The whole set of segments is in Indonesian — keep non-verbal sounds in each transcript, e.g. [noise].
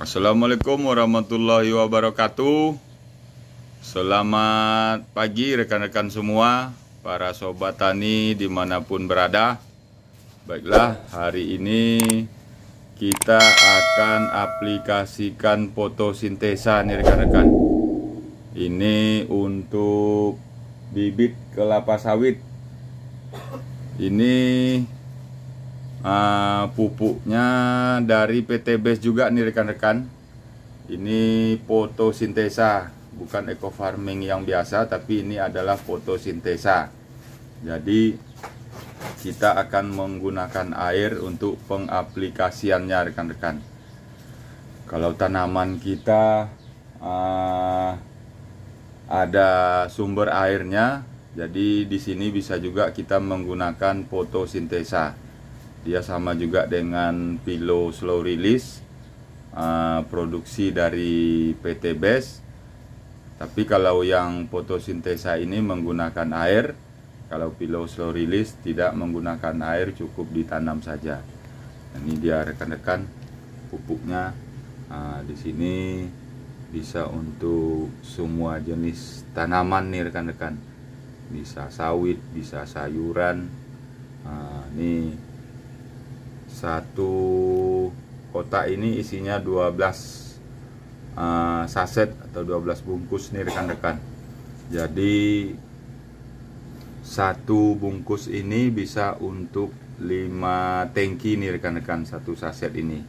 Assalamualaikum warahmatullahi wabarakatuh. Selamat pagi rekan-rekan semua Para sobat tani di mana pun berada. Baiklah hari ini kita akan aplikasikan fotosintesa nih rekan-rekan. Ini untuk bibit kelapa sawit. Ini uh, pupuknya dari PT Base juga nih rekan-rekan. Ini fotosintesa bukan eco farming yang biasa tapi ini adalah fotosintesa jadi kita akan menggunakan air untuk pengaplikasiannya rekan-rekan. Kalau tanaman kita uh, ada sumber airnya jadi di sini bisa juga kita menggunakan fotosintesa dia sama juga dengan Pilo Slow Release uh, produksi dari PT Best. Tapi kalau yang fotosintesa ini menggunakan air kalau Pilo Slow Release tidak menggunakan air cukup ditanam saja. Ini dia rekan-rekan pupuknya uh, di sini bisa untuk semua jenis tanaman nih rekan-rekan. Bisa sawit bisa sayuran. Uh, ini satu kotak ini isinya 12 uh, saset atau 12 bungkus nih rekan-rekan. Jadi satu bungkus ini bisa untuk 5 tangki nih rekan-rekan satu saset ini.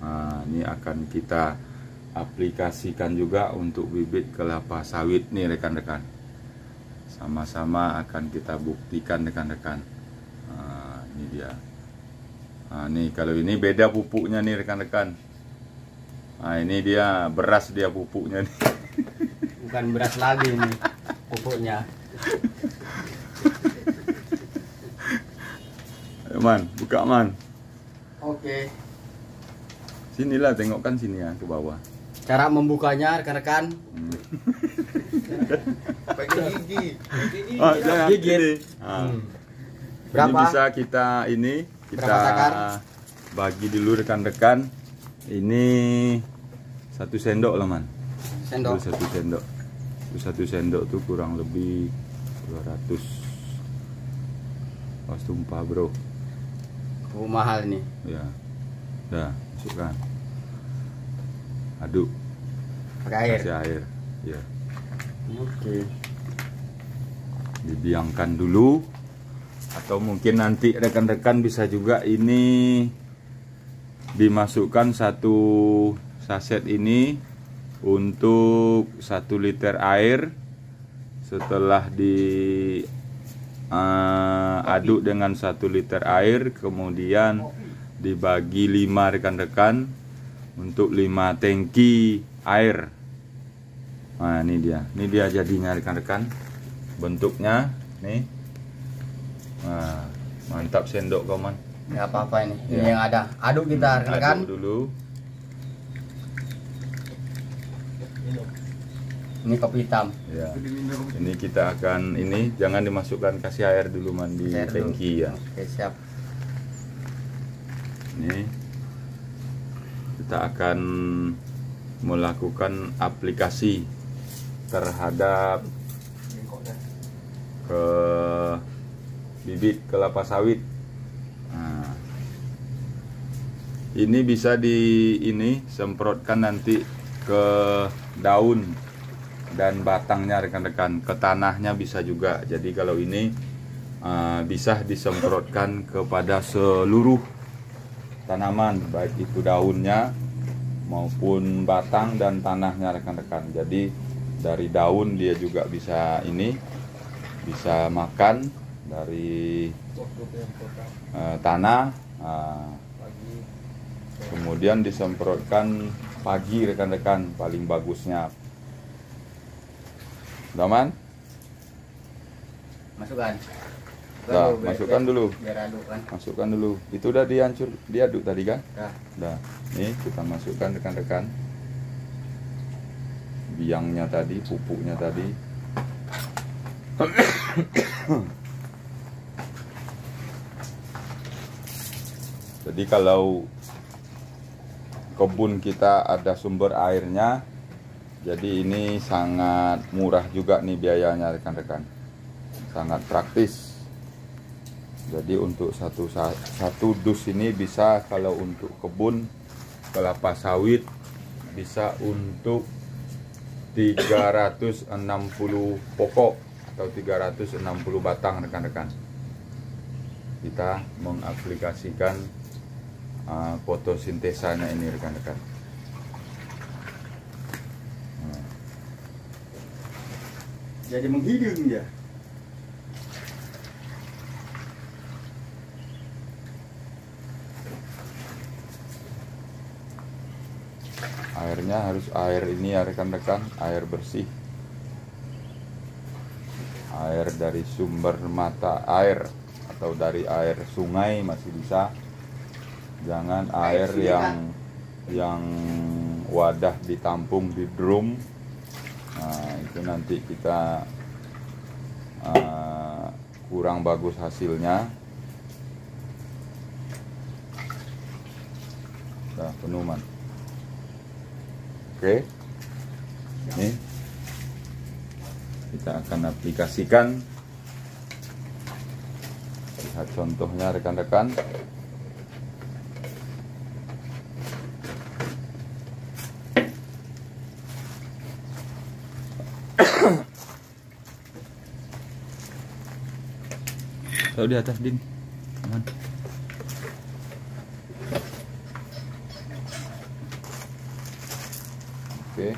Uh, ini akan kita aplikasikan juga untuk bibit kelapa sawit nih rekan-rekan. Sama-sama akan kita buktikan rekan-rekan. Uh, ini dia Nah, nih kalau ini beda pupuknya nih rekan-rekan. Nah, ini dia beras dia pupuknya nih. [laughs] Bukan beras lagi nih pupuknya. Ayo man, buka man. Oke. Sinilah tengokkan sini ya ke bawah. Cara membukanya rekan-rekan. Hmm. [laughs] pakai gigi gigi Oh, jangan ini. Nah, Hmm. Ini Berapa? bisa kita ini kita bagi dulu rekan-rekan. Ini satu sendok lah man. Sendok. Satu sendok. Itu satu sendok tuh kurang lebih 200 Pas tumpah bro. Oh, mahal nih. Ya. Dah, masukkan. Aduk, Pakai air. kasih air. Ya. Oke. Didiamkan dulu. Atau mungkin nanti rekan-rekan bisa juga ini dimasukkan satu saset ini untuk satu liter air setelah di eh, aduk dengan satu liter air kemudian dibagi lima rekan-rekan untuk lima tangki air. Nah ini dia. Ini dia jadinya rekan-rekan. Bentuknya nih nah, mantap sendok kawan Nggak apa-apa ini. Ini Ya. yang ada. Aduk kita rekan-rekan. aduk dulu Ini kopi hitam. ya ini kita akan ini jangan dimasukkan kasih air dulu mandi Air dulu. tangki ya Oke, siap. ini kita akan melakukan aplikasi terhadap ke bibit kelapa sawit. Nah, ini bisa di ini semprotkan nanti ke daun dan batangnya rekan-rekan ke tanahnya bisa juga. Jadi kalau ini uh, bisa disemprotkan kepada seluruh tanaman baik itu daunnya maupun batang dan tanahnya rekan-rekan. Jadi dari daun dia juga bisa ini bisa makan dari eh, tanah ah, kemudian disemprotkan pagi rekan-rekan paling bagusnya Daman? Masukkan. Dah, masukkan dulu. Biar aduk kan. Masukkan dulu. Itu udah dihancur, diaduk tadi kan? Dah. Nah, nih kita masukkan rekan-rekan biangnya tadi, pupuknya tadi. [coughs] Jadi kalau kebun kita ada sumber airnya jadi ini sangat murah juga nih biayanya rekan-rekan. Sangat praktis. Jadi untuk satu satu dus ini bisa kalau untuk kebun kelapa sawit bisa untuk 360 pokok atau 360 batang rekan-rekan. Kita mengaplikasikan uh, fotosintesanya ini rekan-rekan. Nah. jadi menghidung ya airnya harus air ini ya rekan-rekan. Air bersih. Air dari sumber mata air atau dari air sungai masih bisa jangan air yang yang wadah ditampung di drum. Nah, itu nanti kita uh, kurang bagus hasilnya. Nah, penuman. Oke. Ini. Kita akan aplikasikan. Lihat contohnya rekan-rekan Tahu di atas din. Aman. Oke.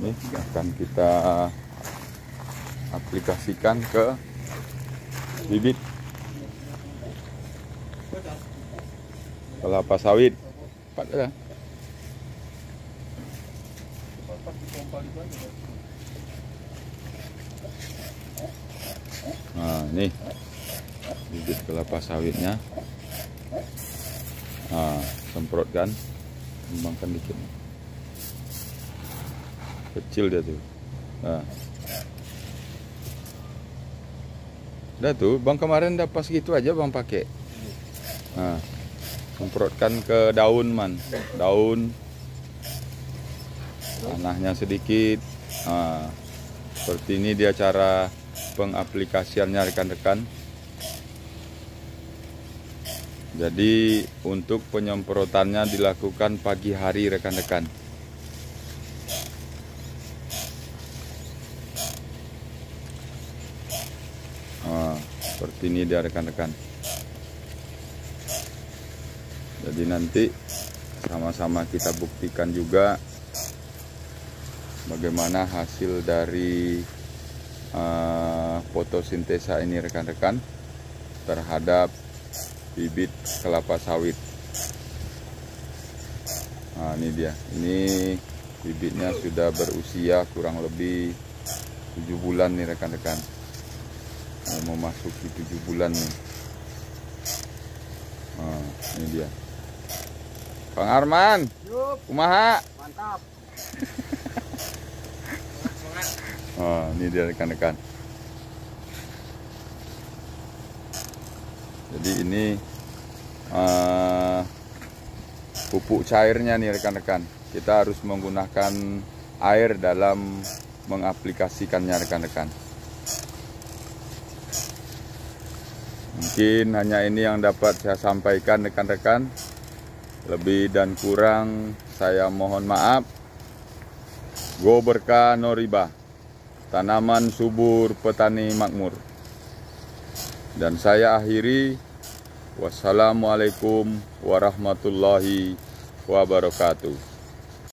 Ini akan kita aplikasikan ke bibit kelapa sawit. Empat ya. Nah, ini bibit kelapa sawitnya. Nah, semprotkan, kembangkan dikit. Kecil dia tuh. Nah. Udah tuh, bang kemarin udah pas gitu aja bang pakai. Nah, semprotkan ke daun man, daun. Tanahnya sedikit. Nah, seperti ini dia cara pengaplikasiannya rekan-rekan. Jadi untuk penyemprotannya dilakukan pagi hari rekan-rekan. Nah, seperti ini dia rekan-rekan. Jadi nanti sama-sama kita buktikan juga bagaimana hasil dari uh, fotosintesa ini rekan-rekan terhadap bibit kelapa sawit. Nah, ini dia. Ini bibitnya sudah berusia kurang lebih 7 bulan nih rekan-rekan. Mau memasuki 7 bulan nih. Nah, ini dia. Bang Arman. Kumaha? mantap [laughs] Oh, ini dia rekan-rekan. Jadi ini uh, pupuk cairnya nih rekan-rekan. Kita harus menggunakan air dalam mengaplikasikannya rekan-rekan. Mungkin hanya ini yang dapat saya sampaikan rekan-rekan. Lebih dan kurang saya mohon maaf. Go berkah no riba. Tanaman subur petani makmur. Dan saya akhiri wassalamualaikum warahmatullahi wabarakatuh.